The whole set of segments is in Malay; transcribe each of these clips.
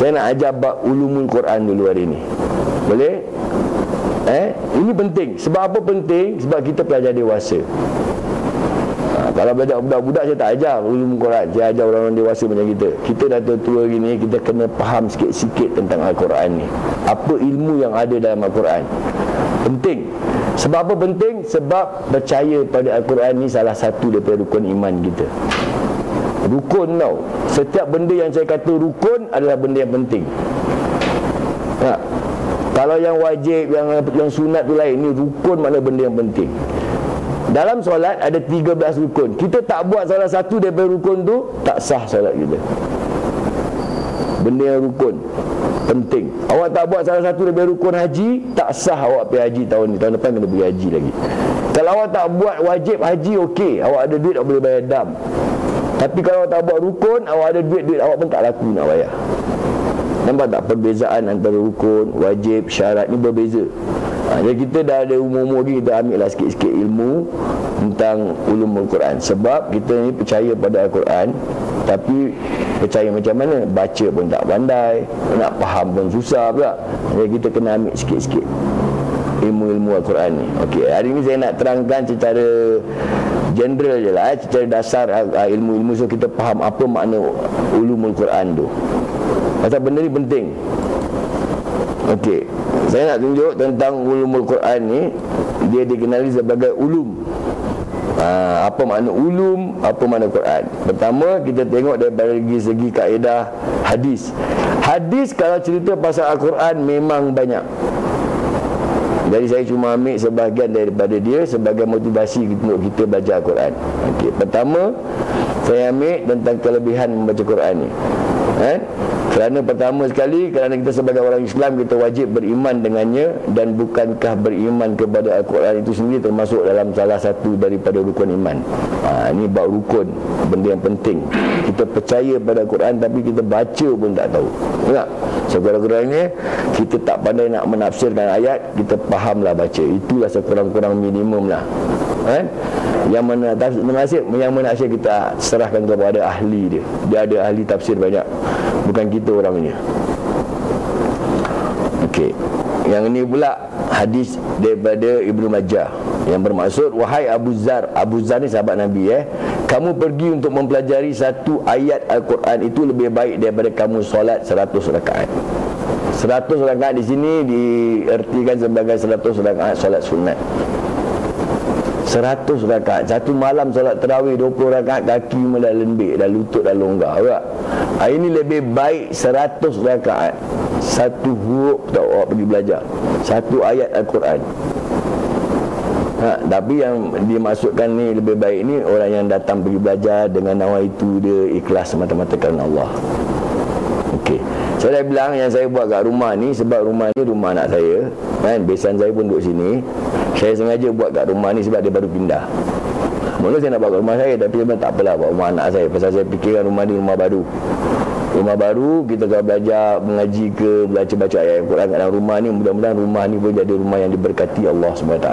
Saya nak ajar bab ulumul Quran dulu hari ni. Boleh? Eh, ini penting. Sebab apa penting? Sebab kita pelajar dewasa. Ha, kalau belajar budak-budak saya tak ajar ulumul Quran. Saya ajar orang-orang dewasa macam kita. Kita dah tua-tua gini, kita kena faham sikit-sikit tentang Al-Quran ni. Apa ilmu yang ada dalam Al-Quran? Penting. Sebab apa penting? Sebab percaya pada Al-Quran ni salah satu daripada rukun iman kita. Rukun tau. Setiap benda yang saya kata rukun Adalah benda yang penting. Ha. Kalau yang wajib Yang yang sunat tu lain Ini rukun mana benda yang penting. Dalam solat ada 13 rukun. Kita tak buat salah satu daripada rukun tu Tak sah solat kita. Benda yang rukun Penting. Awak tak buat salah satu daripada rukun haji Tak sah awak pergi haji tahun ni. Tahun depan kena pergi haji lagi. Kalau awak tak buat wajib haji okey. Awak ada duit awak boleh bayar dam tapi kalau tak buat rukun Awak ada duit-duit awak pun tak laku nak bayar. Nampak tak perbezaan antara rukun Wajib, syarat ni berbeza? Ha, Jadi kita dah ada umur-umur lagi Kita ambil lah sikit-sikit ilmu Tentang ulum Al-Quran. Sebab kita ni percaya pada Al-Quran Tapi percaya macam mana? Baca pun tak pandai Nak faham pun susah pula. Jadi kita kena ambil sikit-sikit ilmu-ilmu Al-Quran ni. Okey, hari ni saya nak terangkan secara general je lah eh, secara dasar uh, ilmu-ilmu. So kita faham apa makna ulumul Quran tu. Pasal benda ni penting. Okey, saya nak tunjuk tentang ulumul Quran ni dia dikenali sebagai ulum. Ha, apa makna ulum apa makna Quran? Pertama kita tengok daripada segi kaedah hadis. Hadis kalau cerita pasal Al-Quran memang banyak jadi saya cuma ambil sebahagian daripada dia sebagai motivasi untuk kita belajar Al-Quran. Okey, pertama saya ambil tentang kelebihan membaca Quran ni. Eh? Kerana pertama sekali kerana kita sebagai orang Islam kita wajib beriman dengannya dan bukankah beriman kepada Al-Quran itu sendiri termasuk dalam salah satu daripada rukun iman. Ha, ini bab rukun, benda yang penting. Kita percaya pada Al-Quran tapi kita baca pun tak tahu. Enggak? Sekurang-kurangnya kita tak pandai nak menafsirkan ayat, kita fahamlah baca. Itulah sekurang-kurang minimum lah. Eh? Yang mana tafsir, yang mana kita serahkan kepada ahli dia. Dia ada ahli tafsir banyak bukan kita orangnya okey yang ini pula hadis daripada Ibnu Majah. Yang bermaksud wahai Abu Zar Abu Zar ni sahabat Nabi eh. Kamu pergi untuk mempelajari satu ayat Al-Quran itu lebih baik daripada kamu solat 100 rakaat. 100 rakaat di sini diartikan sebagai 100 rakaat solat sunat Seratus rakaat. Satu malam solat terawih 20 rakaat Kaki mula lembik Dan lutut dah longgar? Ah, ini lebih baik seratus rakaat. Satu huruf tak awak pergi belajar. Satu ayat Al-Quran. Ha, Tapi yang dimasukkan ni lebih baik ni Orang yang datang pergi belajar Dengan nama itu dia ikhlas semata-mata kerana Allah. Okey. Saya dah bilang yang saya buat kat rumah ni Sebab rumah ni rumah anak saya. Kan? Besan saya pun duduk sini Saya sengaja buat kat rumah ni sebab dia baru pindah. Mula saya nak buat kat rumah saya Tapi saya tak apalah buat rumah anak saya. Pasal saya fikirkan rumah ni rumah baru. Rumah baru kita kalau belajar mengaji ke Baca-baca ayat Al-Quran kat dalam rumah ni Mudah-mudahan rumah ni pun jadi rumah yang diberkati Allah SWT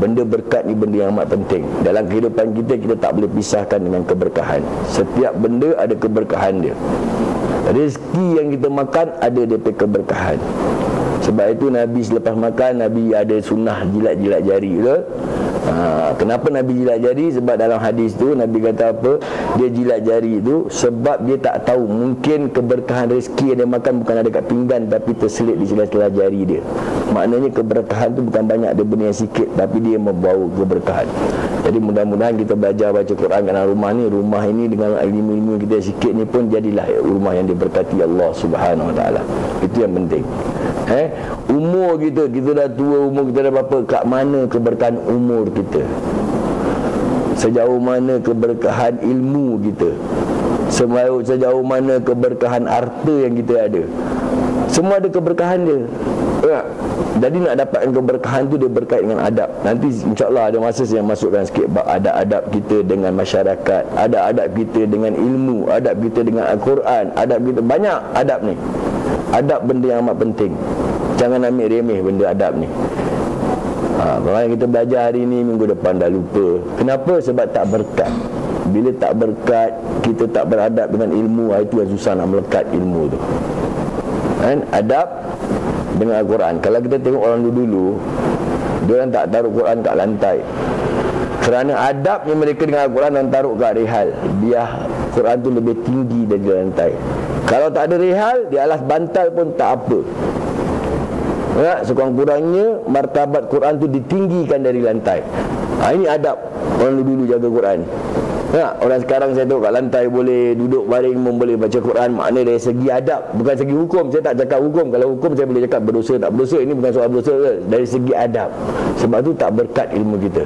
Benda berkat ni benda yang amat penting. Dalam kehidupan kita kita tak boleh pisahkan dengan keberkahan. Setiap benda ada keberkahan dia. Rezeki yang kita makan ada daripada keberkahan Sebab itu Nabi selepas makan Nabi ada sunnah jilat-jilat jari ke Ha, kenapa Nabi jilat jari? Sebab dalam hadis tu Nabi kata apa? Dia jilat jari tu sebab dia tak tahu mungkin keberkahan rezeki yang dia makan bukan ada kat pinggan tapi terselit di sela-sela jari dia. Maknanya keberkahan tu bukan banyak dia benda yang sikit tapi dia membawa keberkahan. Jadi mudah-mudahan kita belajar baca Quran dalam rumah ni, rumah ini dengan ilmu-ilmu kita sikit ni pun jadilah rumah yang diberkati Allah Subhanahu Wa Taala. Itu yang penting. Eh, umur kita, kita dah tua umur kita dah berapa? Kat mana keberkahan umur kita sejauh mana keberkahan ilmu kita sejauh, sejauh mana keberkahan harta yang kita ada semua ada keberkahan dia ya. jadi nak dapatkan keberkahan tu dia berkait dengan adab nanti insyaAllah ada masa saya masukkan sikit ada adab kita dengan masyarakat ada adab kita dengan ilmu adab kita dengan Al-Quran adab kita banyak adab ni adab benda yang amat penting jangan ambil remeh benda adab ni Ha, kita belajar hari ini minggu depan dah lupa. Kenapa? Sebab tak berkat. Bila tak berkat, kita tak beradab dengan ilmu, itu yang susah nak melekat ilmu tu. kan adab dengan Al-Quran kalau kita tengok orang dulu-dulu dia orang tak taruh Quran kat lantai kerana adabnya mereka dengan Al-Quran dan taruh kat rehal biar Quran tu lebih tinggi dari lantai kalau tak ada rehal di alas bantal pun tak apa. Ya, sekurang-kurangnya martabat Quran tu ditinggikan dari lantai. Ha, ini adab orang dulu-dulu jaga Quran. Ya, orang sekarang saya tahu kat lantai boleh duduk baring pun boleh baca Quran. Makna dari segi adab bukan segi hukum. Saya tak cakap hukum. Kalau hukum saya boleh cakap berdosa tak berdosa. Ini bukan soal berdosa dari segi adab. Sebab tu tak berkat ilmu kita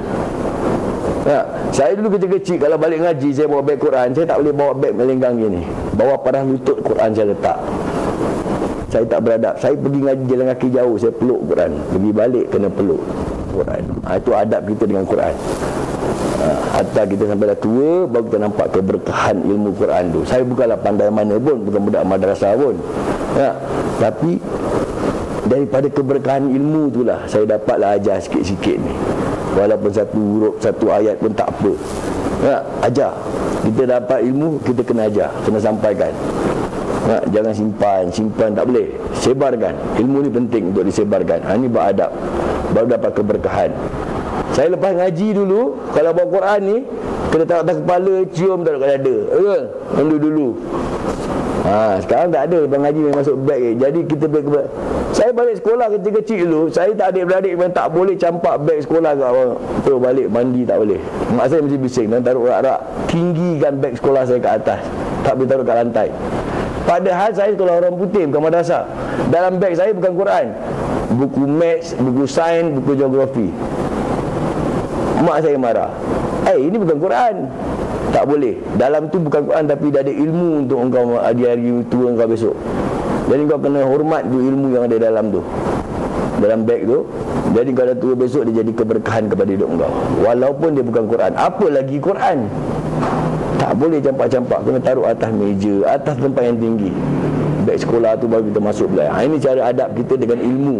Ya, saya dulu kecil-kecil kalau balik ngaji saya bawa beg Quran. Saya tak boleh bawa beg melenggang gini. Bawa parah lutut Quran saya letak. Saya tak beradab. Saya pergi ngaji jalan kaki jauh saya peluk Quran. Pergi balik kena peluk Quran. Ha, itu adab kita dengan Quran. Ha, hatta kita sampai dah tua baru kita nampak keberkahan ilmu Quran tu. Saya bukanlah pandai mana pun bukan budak madrasah pun. Ya tapi daripada keberkahan ilmu itulah saya dapatlah ajar sikit-sikit ni walaupun satu huruf satu ayat pun tak apa. Ya ajar. Kita dapat ilmu kita kena ajar. Kena sampaikan. Ya, jangan simpan. Simpan tak boleh. Sebarkan. Ilmu ni penting untuk disebarkan. Ha, ini beradab. Baru dapat keberkahan. Saya lepas ngaji dulu Kalau bawa Quran ni Kena taruh atas kepala Cium taruh kat dada Betul? Dulu dulu Ha, sekarang tak ada Lepas ngaji masuk beg Jadi kita beg ke Saya balik sekolah kecil-kecil dulu. Saya tak adik-beradik Memang tak boleh campak beg sekolah kat orang Terus balik mandi tak boleh. Mak saya mesti bising. Dan taruh rak-rak Tinggikan beg sekolah saya kat atas. Tak boleh taruh kat lantai. Padahal saya sekolah orang putih Bukan madrasah. Dalam beg saya bukan Quran. Buku maths, buku sains, buku geografi. Mak saya marah Eh ini bukan Quran. Tak boleh. Dalam tu bukan Quran Tapi dah ada ilmu untuk engkau Hari-hari tua engkau besok. Jadi kau kena hormat tu ilmu yang ada dalam tu. Dalam beg tu. Jadi kalau tua besok Dia jadi keberkahan kepada hidup engkau Walaupun dia bukan Quran. Apa lagi Quran? Tak boleh campak-campak. Kena taruh atas meja Atas tempat yang tinggi. Beg sekolah tu baru kita masuk belajar ha, Ini cara adab kita dengan ilmu.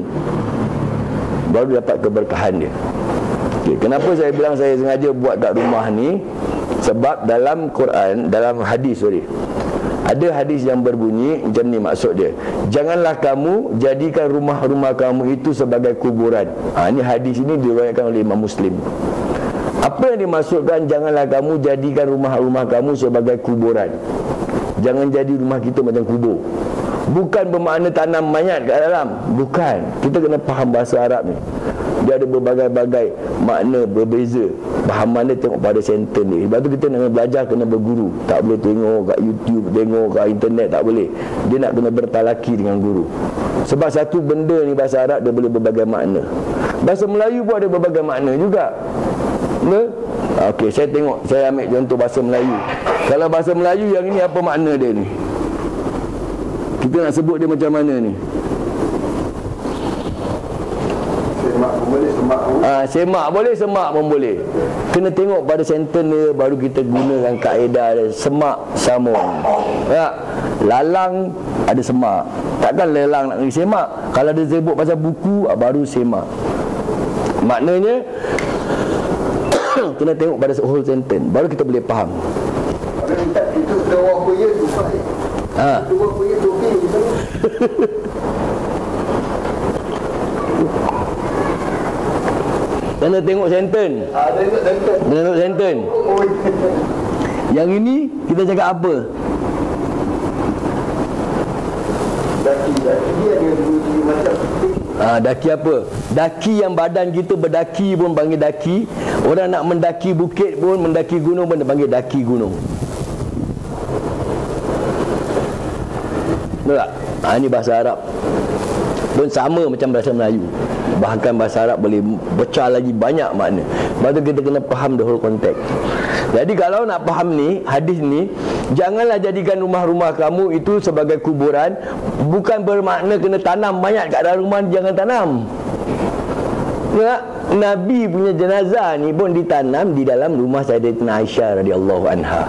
Baru dapat keberkahan dia Okay. Kenapa saya bilang saya sengaja buat kat rumah ni? Sebab dalam Quran, dalam hadis sorry. Ada hadis yang berbunyi macam ni maksud dia. Janganlah kamu jadikan rumah-rumah kamu itu sebagai kuburan. Ha, ini hadis ini diriwayatkan oleh Imam Muslim. Apa yang dimaksudkan janganlah kamu jadikan rumah-rumah kamu sebagai kuburan. Jangan jadi rumah kita macam kubur. Bukan bermakna tanam mayat kat dalam. Bukan. Kita kena faham bahasa Arab ni dia ada berbagai-bagai makna berbeza. Bahaman dia tengok pada center ni. Sebab tu kita nak belajar kena berguru. Tak boleh tengok kat YouTube Tengok kat internet tak boleh. Dia nak kena bertalaki dengan guru. Sebab satu benda ni bahasa Arab Dia boleh berbagai makna. Bahasa Melayu pun ada berbagai makna juga. Ne? Okey, saya tengok Saya ambil contoh bahasa Melayu. Kalau bahasa Melayu yang ini apa makna dia ni? Kita nak sebut dia macam mana ni Ha, semak boleh, semak pun boleh. Kena tengok pada sentence dia baru kita gunakan kaedah dia. Semak sambung. Ya. Lalang ada semak. Takkan lelang nak semak. Kalau dia sebut pasal buku, ah, baru semak. Maknanya kena tengok pada whole sentence baru kita boleh faham. Itu dua apa ya tu Ha. Dua apa ya tu Kena tengok senten. Tengok senten. Tengok senten. Yang ini kita cakap apa? Daki, daki dia ada macam daki apa? Daki yang badan kita berdaki pun panggil daki. Orang nak mendaki bukit pun, mendaki gunung pun dia panggil daki gunung. Betul tak? Ha, ini bahasa Arab. Pun sama macam bahasa Melayu bahkan bahasa Arab boleh pecah lagi banyak makna. Sebab tu kita kena faham the whole context. Jadi kalau nak faham ni hadis ni janganlah jadikan rumah-rumah kamu itu sebagai kuburan. Bukan bermakna kena tanam mayat kat dalam rumah jangan tanam. Ya, Nabi punya jenazah ni pun ditanam di dalam rumah Sayyidatina Aisyah radhiyallahu anha.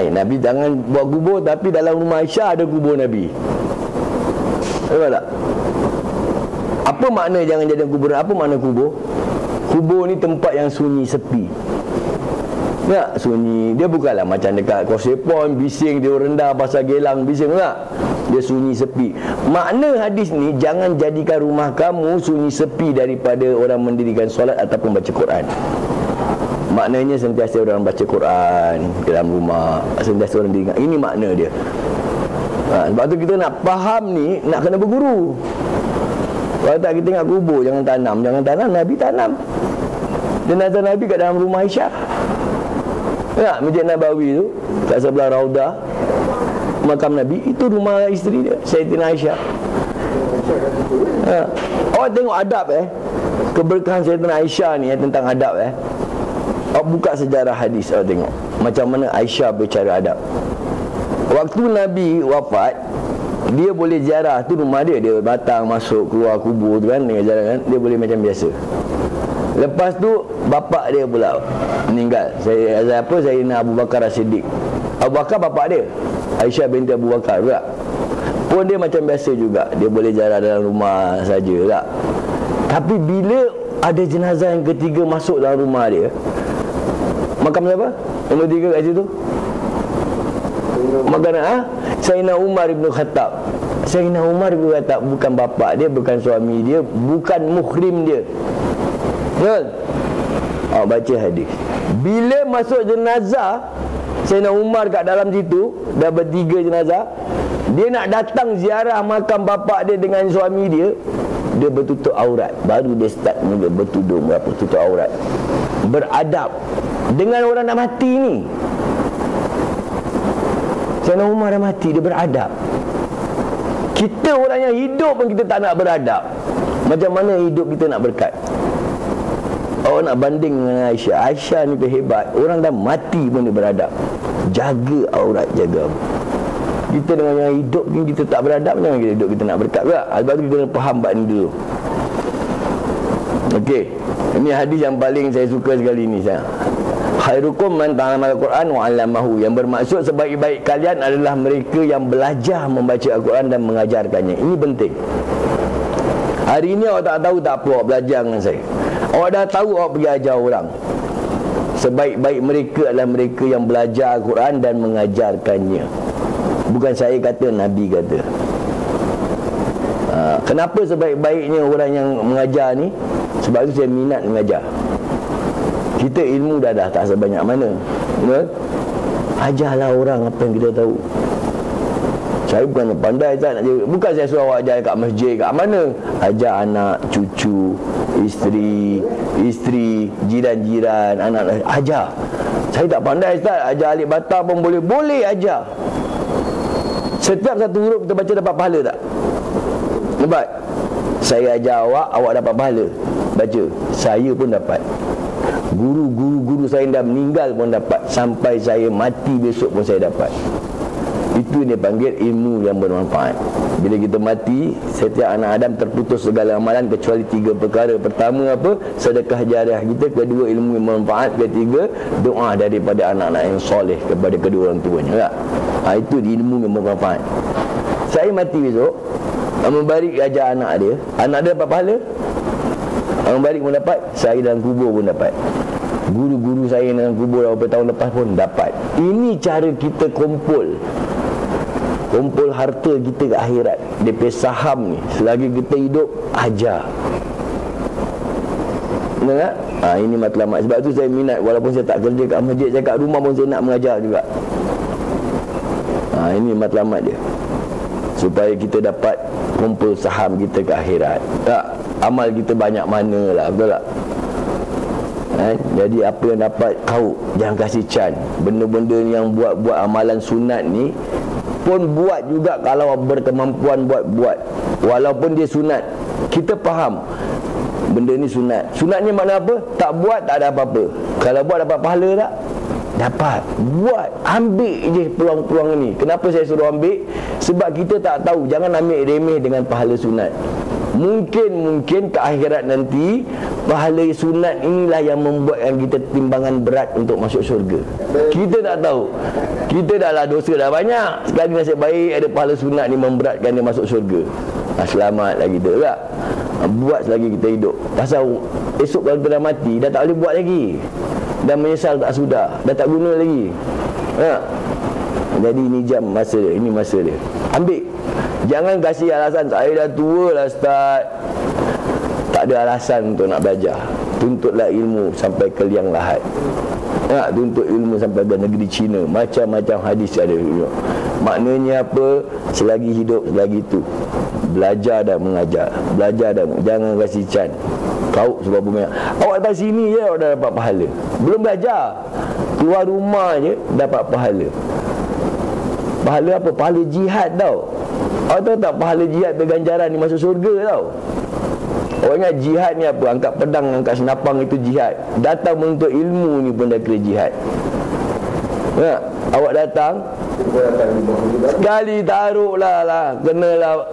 Eh, Nabi jangan buat kubur tapi dalam rumah Aisyah ada kubur Nabi. Betul tak? Apa makna jangan jadi kuburan? Apa makna kubur? Kubur ni tempat yang sunyi, sepi. Ya, sunyi. Dia bukanlah macam dekat Point, bising dia rendah pasal gelang, bising tak? dia sunyi sepi makna hadis ni jangan jadikan rumah kamu sunyi sepi daripada orang mendirikan solat ataupun baca Quran maknanya sentiasa orang baca Quran dalam rumah sentiasa orang diingat ini makna dia ha, sebab tu kita nak faham ni nak kena berguru kalau tak kita ingat kubur jangan tanam jangan tanam Nabi tanam. Jenazah Nabi kat dalam rumah Aisyah. Ya, Masjid Nabawi tu kat sebelah Raudah makam Nabi itu rumah isteri dia Sayyidina Aisyah. Ha. oh tengok adab eh? Keberkahan Sayyidina Aisyah ni eh, tentang adab eh? Oh, buka sejarah hadis oh tengok. Macam mana Aisyah bercara adab. Waktu Nabi wafat dia boleh ziarah tu rumah dia. Dia datang masuk keluar kubur tu kan dengan jalan kan dia boleh macam biasa. Lepas tu bapak dia pula meninggal. Saya, saya apa saya nak Abu Bakar As-Siddiq. Abu Bakar bapak dia Aisyah binti Abu Bakar juga. Pun dia macam biasa juga. Dia boleh jalan dalam rumah saja tak tapi bila ada jenazah yang ketiga masuk dalam rumah dia makam siapa? nombor tiga kat situ? Makana ha? Sayyidina Umar Ibn Khattab. Sayyidina Umar Ibn Khattab Bukan bapa dia Bukan suami dia Bukan muhrim dia. Betul? Oh, baca hadis. Bila masuk jenazah Sayyidina Umar kat dalam situ Dah bertiga jenazah Dia nak datang ziarah makam bapa dia Dengan suami dia Dia bertutup aurat. Baru dia start mula bertudung Berapa tutup aurat. Beradab. Dengan orang nak mati ni Sayyidina Umar dah mati Dia beradab. Kita orang yang hidup pun kita tak nak beradab. Macam mana hidup kita nak berkat? Orang nak banding dengan Aisyah. Aisyah ni hebat. Orang dah mati pun dia beradab. Jaga aurat jaga. Kita dengan yang hidup ni Kita tak beradab Macam kita hidup kita nak berkat pula Sebab tu kita kena faham bab ni dulu. Okey. Ini hadis yang paling saya suka sekali ni saya khairukum man ta'allama al-Quran wa 'allamahu. Yang bermaksud sebaik-baik kalian adalah mereka yang belajar membaca Al-Quran dan mengajarkannya. Ini penting. Hari ini awak tak tahu tak apa awak belajar dengan saya. Awak dah tahu awak pergi ajar orang. Sebaik-baik mereka adalah mereka yang belajar Al-Quran dan mengajarkannya. Bukan saya kata Nabi kata. Ha, kenapa sebaik-baiknya orang yang mengajar ni? Sebab itu saya minat mengajar kita ilmu dah dah tak sebanyak mana. Betul? Ajarlah orang apa yang kita tahu. Saya bukan pandai tak nak jaga. Bukan saya suruh awak ajar kat masjid Kat mana? Ajar anak, cucu Isteri Isteri Jiran-jiran Anak Ajar. Saya tak pandai tak Ajar alik bata pun boleh Boleh ajar. Setiap satu huruf kita baca dapat pahala tak? Nampak? Saya ajar awak Awak dapat pahala Baca. Saya pun dapat Guru-guru-guru saya dah meninggal pun dapat. Sampai saya mati besok pun saya dapat. Itu dia panggil ilmu yang bermanfaat. Bila kita mati Setiap anak Adam terputus segala amalan Kecuali tiga perkara. Pertama apa? Sedekah jariah kita. Kedua ilmu yang bermanfaat. Ketiga Doa daripada anak-anak yang soleh Kepada kedua orang tuanya. Tak? Ha, itu ilmu yang bermanfaat. Saya mati besok Membalik ajar anak dia. Anak dia dapat pahala? Orang balik pun dapat Saya dalam kubur pun dapat Guru-guru saya dalam kubur Beberapa tahun lepas pun dapat. Ini cara kita kumpul. Kumpul harta kita ke akhirat. DP saham ni Selagi kita hidup Ajar. Benar tak? Ha, ini matlamat. Sebab tu saya minat Walaupun saya tak kerja kat masjid Saya kat rumah pun saya nak mengajar juga. Ha, Ini matlamat dia. Supaya kita dapat Kumpul saham kita ke akhirat. Tak amal kita banyak mana lah betul tak eh? jadi apa yang dapat kau jangan kasih can benda-benda yang buat-buat amalan sunat ni pun buat juga kalau berkemampuan buat-buat. Walaupun dia sunat kita faham benda ni sunat. Sunat ni makna apa? Tak buat tak ada apa-apa. Kalau buat dapat pahala tak? Dapat. Buat. Ambil je peluang-peluang ni kenapa saya suruh ambil? Sebab kita tak tahu. Jangan ambil remeh dengan pahala sunat Mungkin-mungkin ke akhirat nanti Pahala sunat inilah yang membuatkan kita timbangan berat untuk masuk syurga. Kita tak tahu. Kita dah lah dosa dah banyak. Sekali nasib baik ada pahala sunat ni memberatkan dia masuk syurga. Ha, Selamatlah kita tak? Ha, buat selagi kita hidup. Pasal esok kalau kita dah mati Dah tak boleh buat lagi. Dan menyesal tak sudah. Dah tak guna lagi. Ha? Jadi ini jam masa dia Ini masa dia. Ambil Jangan kasih alasan. Saya dah tua lah Ustaz. Tak ada alasan untuk nak belajar. Tuntutlah ilmu Sampai ke liang lahat. Nak tuntut ilmu sampai ke negeri Cina. Macam-macam hadis ada Maknanya apa? Selagi hidup selagi itu Belajar dan mengajar. Belajar dan Jangan kasih can. Kau sebab bumi. Awak datang sini je Awak dah dapat pahala. Belum belajar. Keluar rumah je Dapat pahala. Pahala apa? Pahala jihad tau Awak tahu tak pahala jihad Berganjaran ni masuk surga tau? Orang ingat jihad ni apa? Angkat pedang, angkat senapang itu jihad. Datang menuntut ilmu ni pun dah kira jihad. Ya, awak datang? Sekali taruh lah lah. Kenalah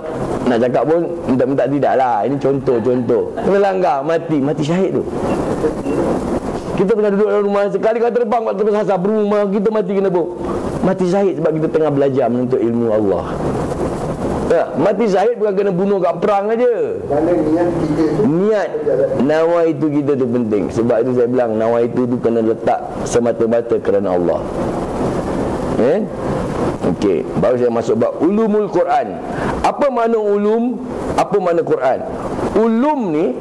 Nak cakap pun Minta-minta tidak lah. Ini contoh-contoh Kena langgar Mati. Mati syahid tu. Kita tengah duduk dalam rumah Sekali kau terbang Kau terus asap rumah. Kita mati kena pun. Mati syahid sebab kita tengah belajar Menuntut ilmu Allah Ya, mati syahid bukan kena bunuh kat perang aja. Mana niat kita tu? Niat nawa itu kita tu penting. Sebab itu saya bilang nawa itu tu kena letak semata-mata kerana Allah. Eh? Okey, baru saya masuk bab ulumul Quran. Apa makna ulum? Apa makna Quran? Ulum ni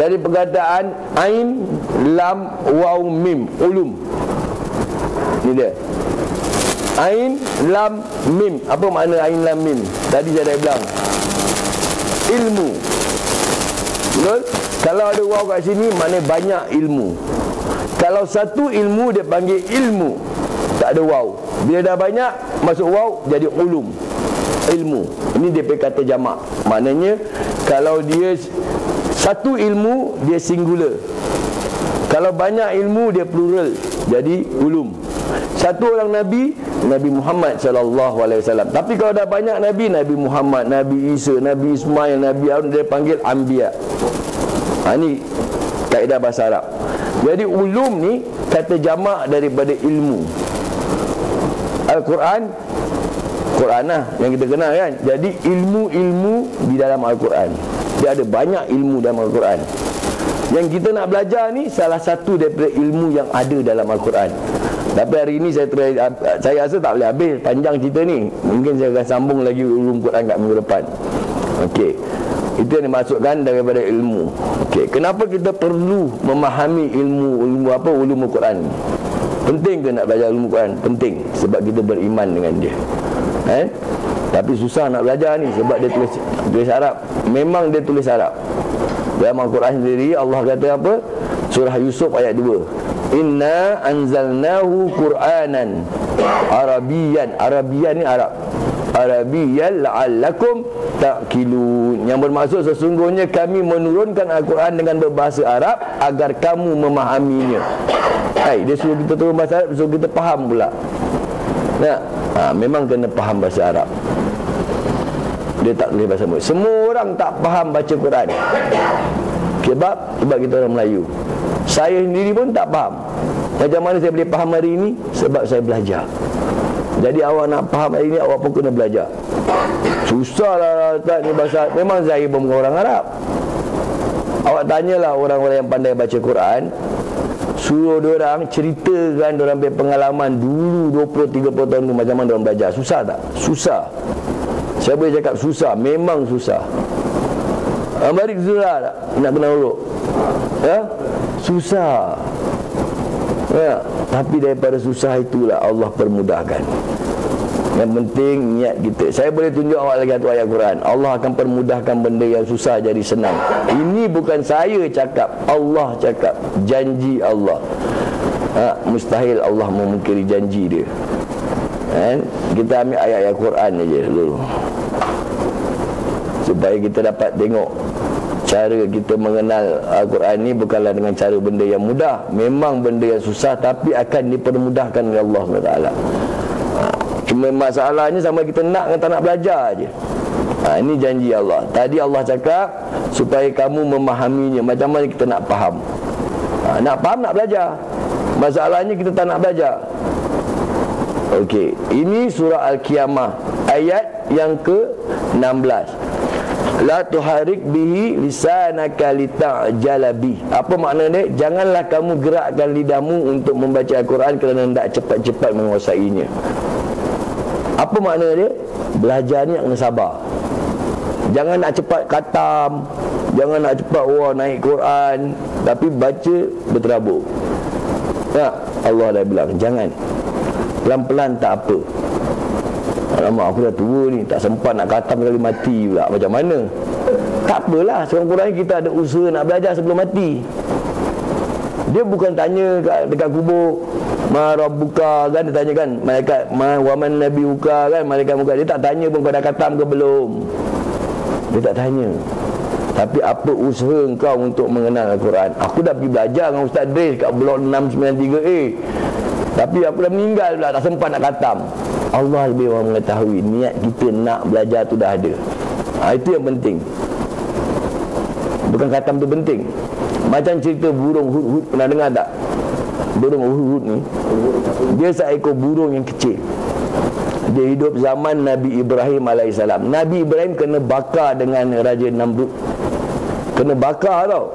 dari perkataan ain lam waw mim ulum. Ni dia. Ain lam mim. Apa makna ain lam mim? Tadi saya dah bilang. Ilmu. Betul? Kalau ada waw kat sini mana banyak ilmu. Kalau satu ilmu dia panggil ilmu. Tak ada waw. Bila dah banyak masuk waw jadi ulum. Ilmu. Ini dia kata jamak. Maknanya kalau dia satu ilmu dia singular. Kalau banyak ilmu dia plural. Jadi ulum. Satu orang nabi Nabi Muhammad sallallahu alaihi wasallam. Tapi kalau dah banyak nabi, Nabi Muhammad, Nabi Isa, Nabi Ismail, Nabi Harun dia panggil anbiya. Ha ni kaedah bahasa Arab. Jadi ulum ni kata jamak daripada ilmu. Al-Quran Quran lah yang kita kenal kan. Jadi ilmu-ilmu di dalam Al-Quran. Dia ada banyak ilmu dalam Al-Quran. Yang kita nak belajar ni salah satu daripada ilmu yang ada dalam Al-Quran. Tapi hari ini saya try, saya rasa tak boleh habis panjang cerita ni. Mungkin saya akan sambung lagi ulum Quran kat minggu depan. Okey. Itu yang dimasukkan daripada ilmu. Okey, kenapa kita perlu memahami ilmu ilmu apa ulum Quran? Penting ke nak belajar ilmu Quran? Penting sebab kita beriman dengan dia. Eh? Tapi susah nak belajar ni sebab dia tulis tulis Arab. Memang dia tulis Arab. Dalam Al-Quran sendiri Allah kata apa? Surah Yusuf ayat 2. Inna anzalnahu Qur'anan Arabian Arabian ni Arab. Arabian la'allakum ta'kilun Yang bermaksud sesungguhnya kami menurunkan Al-Quran dengan berbahasa Arab Agar kamu memahaminya. Hai, Dia suruh kita turun bahasa Arab Suruh kita faham pula. Nah, ha, Memang kena faham bahasa Arab. Dia tak boleh bahasa Melayu. Semua orang tak faham baca Quran. Sebab Sebab kita orang Melayu saya sendiri pun tak faham. Macam mana saya boleh faham hari ini? Sebab saya belajar. Jadi awak nak faham hari ini Awak pun kena belajar. Susah lah tak ni bahasa Memang saya pun orang Arab. Awak tanyalah orang-orang yang pandai baca Quran. Suruh orang ceritakan orang punya pengalaman dulu 20-30 tahun tu macam mana orang belajar. Susah tak? Susah. Saya boleh cakap susah, memang susah. Ambarik susah tak? Nak kena urut. Ya? Susah. Ya, tapi daripada susah itulah Allah permudahkan. Yang penting niat kita. Saya boleh tunjuk awak lagi satu ayat Quran. Allah akan permudahkan benda yang susah jadi senang. Ini bukan saya cakap Allah cakap. Janji Allah. Ha, mustahil Allah memungkiri janji dia. Kan? kita ambil ayat-ayat Quran aja dulu. Supaya kita dapat tengok cara kita mengenal Al-Quran ni bukanlah dengan cara benda yang mudah. Memang benda yang susah tapi akan dipermudahkan oleh Allah SWT cuma masalahnya sama kita nak dengan tak nak belajar je. Ha, ini janji Allah. Tadi Allah cakap supaya kamu memahaminya. Macam mana kita nak faham? Ha, nak faham nak belajar. Masalahnya kita tak nak belajar. Okey, ini surah Al-Qiyamah ayat yang ke-16 la tuharik bihi lisanaka lita'jala bi. Apa makna dia? Janganlah kamu gerakkan lidahmu untuk membaca al-Quran kerana hendak cepat-cepat menguasainya. Apa makna dia? Belajar ni kena sabar. Jangan nak cepat katam Jangan nak cepat wah naik Quran Tapi baca berterabur. Ya Allah dah bilang Jangan. Pelan-pelan tak apa Alamak aku dah tua ni. Tak sempat nak katam kali mati pula. Macam mana? Tak apalah. Seorang-kurangnya kita ada usaha nak belajar sebelum mati. Dia bukan tanya kat, dekat kubur Ma Rabbuka? kan dia tanya kan Malaikat Ma Waman Nabi Uka kan Malaikat muka Dia tak tanya pun kau dah katam ke belum. Dia tak tanya. Tapi apa usaha kau untuk mengenal Al-Quran? Aku dah pergi belajar dengan Ustaz Dres Kat blok 693A Tapi aku dah meninggal pula Tak sempat nak katam Allah lebih orang mengetahui. Niat kita nak belajar tu dah ada. Ha, Itu yang penting. Bukan katam tu penting. Macam cerita burung hud-hud Pernah dengar tak? burung Uhud ni. Dia seekor burung yang kecil. Dia hidup zaman Nabi Ibrahim AS Nabi Ibrahim kena bakar dengan Raja Namrud. Kena bakar tau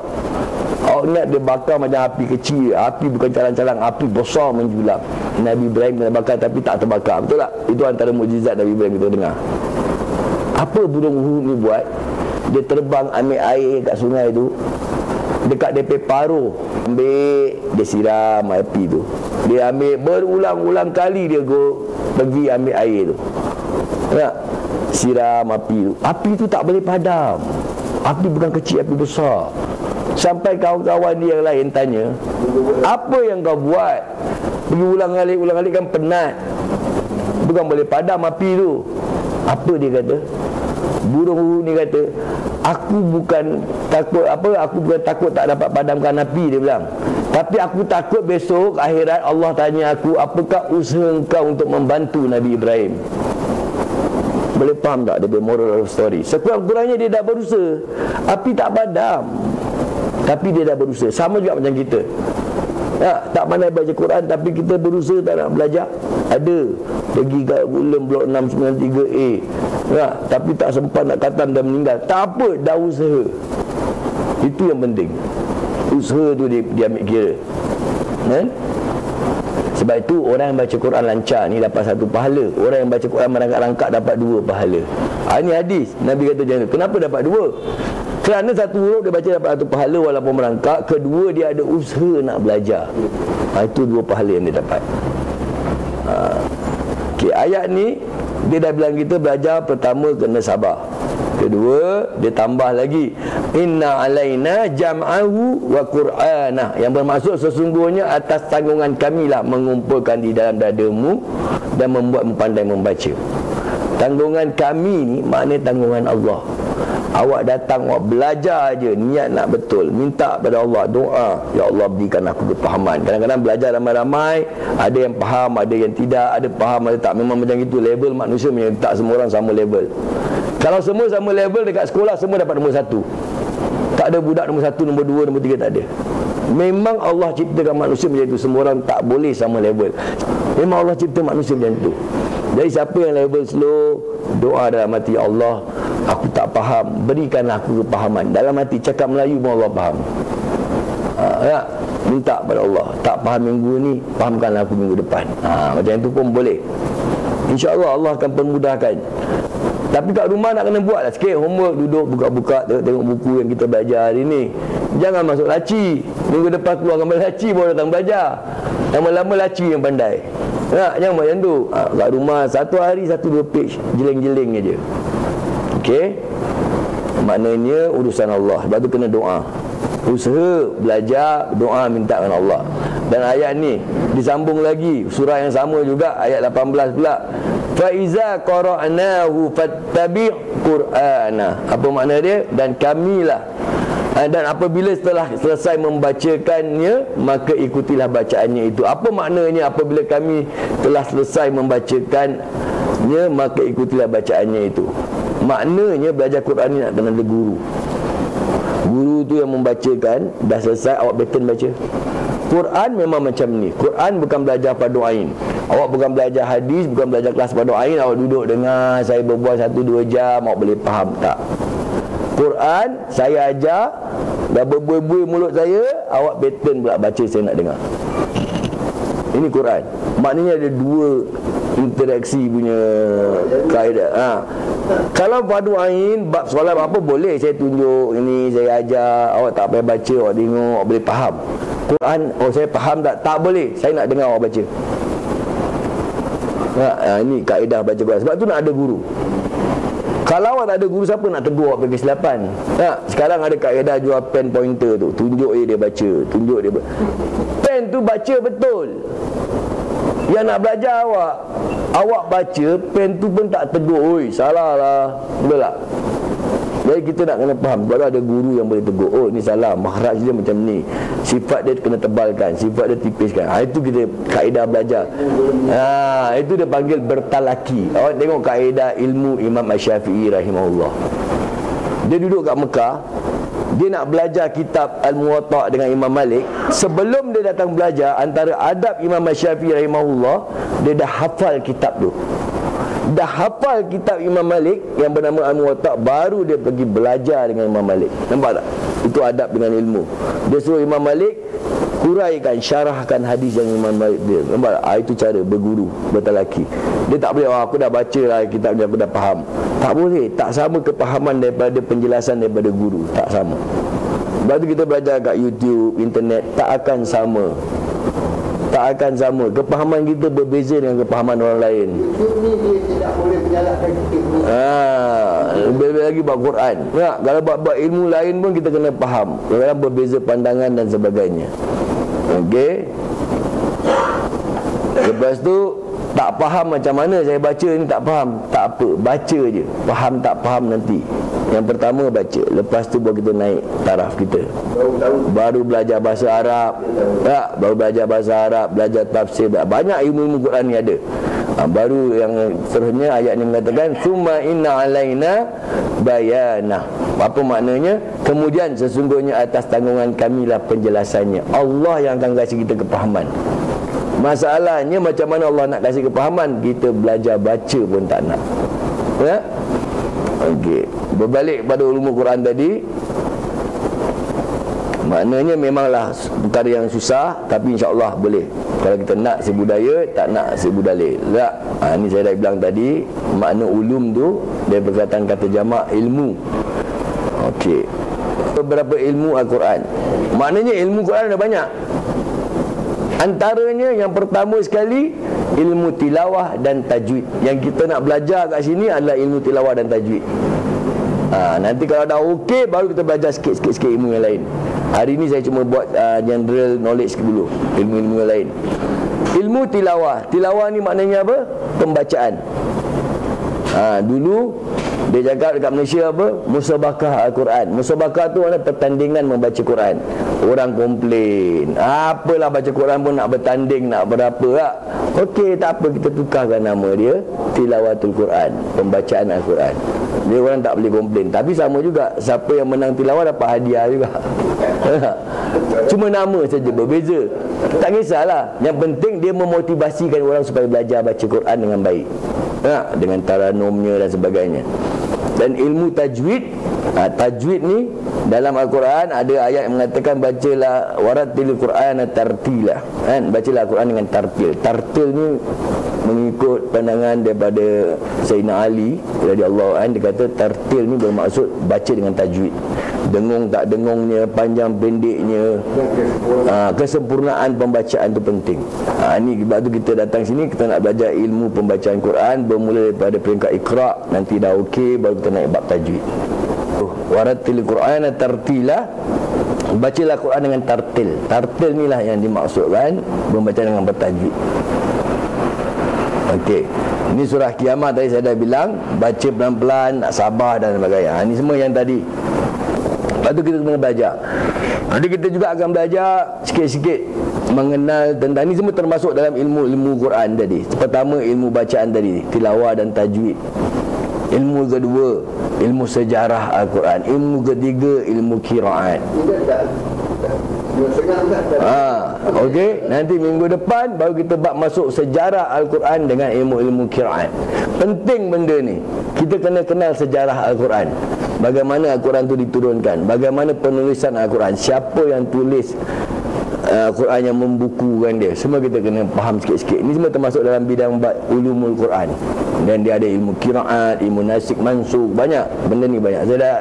Awak dia bakar macam api kecil. Api bukan calang-calang Api besar menjulang Nabi Ibrahim kena bakar tapi tak terbakar. Betul tak? Itu antara mujizat Nabi Ibrahim kita dengar. Apa burung Uhud ni buat? Dia terbang ambil air kat sungai tu. Dekat DP paruh. Ambil dia siram api tu. Dia ambil berulang-ulang kali dia go pergi ambil air tu. Tak siram api tu. Api tu tak boleh padam. Api bukan kecil api besar sampai kawan-kawan dia yang lain tanya apa yang kau buat? Pergi ulang kali ulang kali kan penat. Bukan boleh padam api tu. Apa dia kata? Burung ni kata aku bukan takut apa aku bukan takut tak dapat padamkan api dia bilang. Tapi aku takut besok akhirat Allah tanya aku apakah usaha engkau untuk membantu Nabi Ibrahim? Boleh faham tak dia moral story? Sekurang-kurangnya dia dah berusaha. Api tak padam tapi dia dah berusaha sama juga macam kita Ya, tak pandai baca Quran tapi kita berusaha tak nak belajar. Ada pergi kat bulan blok 693A. Ya, tapi tak sempat nak katam dan meninggal. Tak apa, dah usaha. Itu yang penting. Usaha tu dia, dia ambil kira. Kan? Sebab itu orang yang baca Quran lancar ni dapat satu pahala. Orang yang baca Quran merangkak-rangkak dapat dua pahala. Ha, ini hadis. Nabi kata jangan. Kenapa dapat dua? Kerana satu huruf dia baca dapat satu pahala walaupun merangkak. Kedua dia ada usaha nak belajar. Ha, itu dua pahala yang dia dapat. Ha. Okay, ayat ni dia dah bilang kita belajar pertama kena sabar. Kedua, dia tambah lagi inna alaina jam'ahu wa qur'ana yang bermaksud sesungguhnya atas tanggungan kamilah mengumpulkan di dalam dadamu dan membuat pandai membaca. Tanggungan kami ni maknanya tanggungan Allah. Awak datang awak belajar aja niat nak betul. Minta pada Allah doa. Ya Allah berikan aku kepahaman. Kadang-kadang belajar ramai-ramai ada yang faham ada yang tidak. Ada faham ada tak. Memang macam itu. Level manusia memang tak semua orang sama level kalau semua sama level dekat sekolah semua dapat nombor satu. Tak ada budak nombor satu nombor dua nombor tiga tak ada. Memang Allah ciptakan manusia macam itu. Semua orang tak boleh sama level memang Allah cipta manusia macam itu. Jadi siapa yang level slow Doa dalam hati Allah Aku tak faham. Berikanlah aku kepahaman. Dalam hati cakap Melayu pun Allah faham. Ha, ya? Minta pada Allah. Tak faham minggu ni Fahamkanlah aku minggu depan. Ha, Macam itu pun boleh. InsyaAllah Allah akan permudahkan. Tapi kat rumah nak kena buat lah sikit Homework duduk buka-buka tengok, tengok buku yang kita belajar hari ni. Jangan masuk laci. Minggu depan keluar gambar laci baru datang belajar. Lama-lama laci yang pandai. Ya, jangan macam tu. Ha, kat rumah satu hari satu dua page jeling-jeling aja. Okey. Maknanya urusan Allah. Sebab tu kena doa. Usaha belajar doa minta dengan Allah. Dan ayat ni disambung lagi surah yang sama juga ayat 18 pula. Fa iza qara'nahu fattabi' Qur'ana. Apa makna dia? Dan kamilah Ah, dan apabila setelah selesai membacakannya maka ikutilah bacaannya itu apa maknanya apabila kami telah selesai membacakannya maka ikutilah bacaannya itu maknanya belajar Quran ni nak kena ada guru. Guru tu yang membacakan dah selesai awak betul baca. Quran memang macam ni. Quran bukan belajar pada ain. Awak bukan belajar hadis Bukan belajar kelas pada ain Awak duduk dengar Saya berbual satu dua jam Awak boleh faham tak? Quran saya ajar dah berbuih-buih mulut saya awak pattern pula baca saya nak dengar. Ini Quran. Maknanya ada dua interaksi punya kaedah. Ha. Kalau padu ain bab solat apa boleh saya tunjuk? Ini saya ajar awak tak payah baca awak tengok awak boleh faham. Quran oh saya faham tak? Tak boleh. Saya nak dengar awak baca. Ha, ha, ini kaedah baca Quran. Sebab tu nak ada guru. Kalau awak tak ada guru siapa nak tegur awak pergi kesilapan? Ha, sekarang ada kaedah jual pen pointer tu. Tunjuk dia baca. Tunjuk dia pen tu baca betul yang nak belajar awak Awak baca Pen tu pun tak tegur. Oi salah lah Betul tak? Jadi kita nak kena faham Kalau ada guru yang boleh tegur. Oh ni salah. Mahraj dia macam ni. Sifat dia kena tebalkan. Sifat dia tipiskan. Ha, Itu kita kaedah belajar. Ha, Itu dia panggil bertalaki. Awak tengok kaedah ilmu Imam Syafi'i rahimahullah. Dia duduk kat Mekah dia nak belajar kitab Al-Muwatta' dengan Imam Malik. Sebelum dia datang belajar antara adab Imam Syafi'i rahimahullah dia dah hafal kitab tu. Dah hafal kitab Imam Malik yang bernama Al-Muwatta' baru dia pergi belajar dengan Imam Malik. Nampak tak? Itu adab dengan ilmu. Dia suruh Imam Malik huraikan syarahkan hadis yang Imam Malik dia. Nampak? Ah, itu cara berguru bertalaki dia tak boleh oh, aku dah baca lah kitab ni aku dah faham. Tak boleh. Tak sama kepahaman daripada penjelasan daripada guru. Tak sama. Sebab tu kita belajar kat YouTube, internet tak akan sama tak akan sama kepahaman kita berbeza dengan kepahaman orang lain Ah, lebih lagi buat Quran. Ya, kalau buat-buat ilmu lain pun kita kena faham. Kadang berbeza pandangan dan sebagainya. Okey. Lepas tu tak faham macam mana saya baca ni tak faham. Tak apa, baca je. Faham tak faham nanti. Yang pertama baca, lepas tu baru kita naik taraf kita. Baru belajar bahasa Arab. Ya, baru belajar bahasa Arab, belajar tafsir. Banyak ilmu-ilmu Quran ni ada. Ha, baru yang seterusnya ayat ni mengatakan summa inna alaina bayana. Apa maknanya? Kemudian sesungguhnya atas tanggungan kami lah penjelasannya. Allah yang akan kasih kita kepahaman. Masalahnya macam mana Allah nak kasih kepahaman? Kita belajar baca pun tak nak. Ya? Okey. Berbalik pada ulumul Quran tadi, Maknanya memanglah perkara yang susah Tapi insyaAllah boleh Kalau kita nak si budaya Tak nak si Tak ha, Ini saya dah bilang tadi Makna ulum tu Dia berkaitan kata jamak ilmu Okey Beberapa ilmu Al-Quran Maknanya ilmu Quran ada banyak Antaranya yang pertama sekali Ilmu tilawah dan tajwid. Yang kita nak belajar kat sini adalah ilmu tilawah dan tajwid. Ha, Nanti kalau dah okey Baru kita belajar sikit-sikit ilmu yang lain. Hari ini saya cuma buat uh, general knowledge dulu Ilmu-ilmu yang lain. Ilmu tilawah. Tilawah ni maknanya apa? Pembacaan. Ha, Dulu Dia cakap dekat Malaysia apa? Musabakah Al-Quran. Musabakah tu mana pertandingan membaca Quran. Orang komplain. Apalah baca Quran pun nak bertanding Nak berapa tak? Okey tak apa. Kita tukarkan nama dia. Tilawatul Quran. Pembacaan Al-Quran. Dia orang tak boleh komplain. Tapi sama juga Siapa yang menang tilawah dapat hadiah juga. Cuma nama saja berbeza. Tak kisahlah. Yang penting dia memotivasikan orang Supaya belajar baca Quran dengan baik. Ha, Dengan taranumnya dan sebagainya Dan ilmu tajwid ha, Tajwid ni dalam Al-Quran ada ayat yang mengatakan bacalah waratil Quran tartila. Kan? Bacalah Al-Quran dengan tartil. Tartil ni mengikut pandangan daripada Sayyidina Ali radhiyallahu anhu. Dia kata tartil ni bermaksud baca dengan tajwid dengung tak dengungnya panjang pendeknya. Ha, kesempurnaan pembacaan tu penting. Ha, ni sebab tu kita datang sini kita nak belajar ilmu pembacaan Quran bermula daripada peringkat ikra nanti dah okey baru kita naik bab tajwid. Waratil Quran tartila. Bacalah Quran dengan tartil. Tartil ni lah yang dimaksudkan membaca dengan bertajwid. Okey. Ini surah kiamat tadi saya dah bilang baca pelan-pelan nak sabar dan sebagainya. Ini semua yang tadi lepas tu kita kena belajar nanti kita juga akan belajar sikit-sikit mengenal tentang ini semua termasuk dalam ilmu-ilmu Quran tadi pertama ilmu bacaan tadi tilawah dan tajwid ilmu kedua ilmu sejarah Al-Quran ilmu ketiga ilmu kiraat Ha, okey, nanti minggu depan baru kita bab masuk sejarah Al-Quran dengan ilmu-ilmu kiraat. Penting benda ni. Kita kena kenal sejarah Al-Quran. Bagaimana Al-Quran tu diturunkan, bagaimana penulisan Al-Quran, siapa yang tulis uh, Quran yang membukukan dia? Semua kita kena faham sikit-sikit. Ini semua termasuk dalam bidang ulumul Quran. Dan dia ada ilmu kiraat, ilmu nasik mansuk. Banyak, benda ni banyak. Saya dah,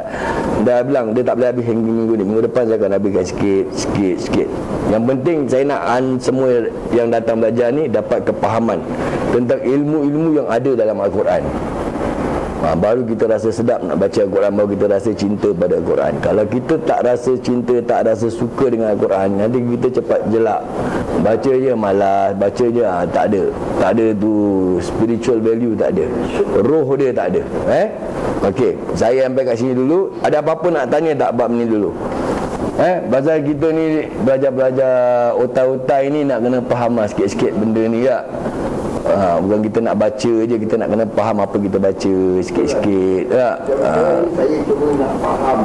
dah bilang, dia tak boleh habis minggu, minggu ni. Minggu depan saya akan habiskan sikit, sikit, sikit. Yang penting saya nak an semua yang datang belajar ni Dapat kepahaman Tentang ilmu-ilmu yang ada dalam Al-Quran ha, Baru kita rasa sedap nak baca Al-Quran Baru kita rasa cinta pada Al-Quran. Kalau kita tak rasa cinta, tak rasa suka dengan Al-Quran Nanti kita cepat jelak. Baca je malas, baca je ha, tak ada. Tak ada tu spiritual value tak ada. Roh dia tak ada eh? Okey, saya sampai kat sini dulu. Ada apa-apa nak tanya tak bab ni dulu? Eh, pasal kita ni belajar-belajar otai-otai ni nak kena faham lah sikit-sikit benda ni ya ha, bukan kita nak baca je kita nak kena faham apa kita baca sikit-sikit tak ha. saya cuma nak faham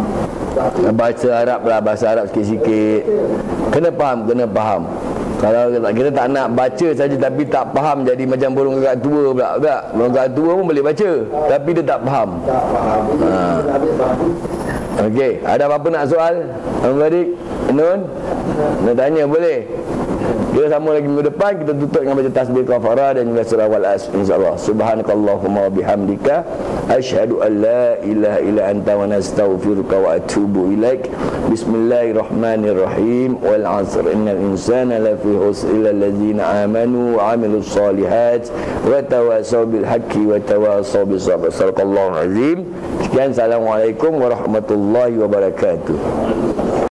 bahasa Arab lah bahasa Arab sikit-sikit kena faham kena faham kalau kita tak nak baca saja tapi tak faham jadi macam burung gagak tua pula tak burung gagak tua pun boleh baca tapi dia tak faham tak faham ha. Okey, ada apa-apa nak soal? Adik, Nun? Nak tanya boleh? Kita sama lagi minggu depan kita tutup dengan baca tasbih kafarah dan juga surah wal asr insyaallah. Subhanakallahumma wa bihamdika asyhadu an la ilaha illa anta wa nastaghfiruka wa atubu ilaik. Bismillahirrahmanirrahim. Wal 'asr innal insana lafi khusr illa allazina amanu wa 'amilus solihat wa tawasaw bil haqqi wa tawasaw bis sabr. Sadaqallahu azim. Sekian assalamualaikum warahmatullahi wabarakatuh.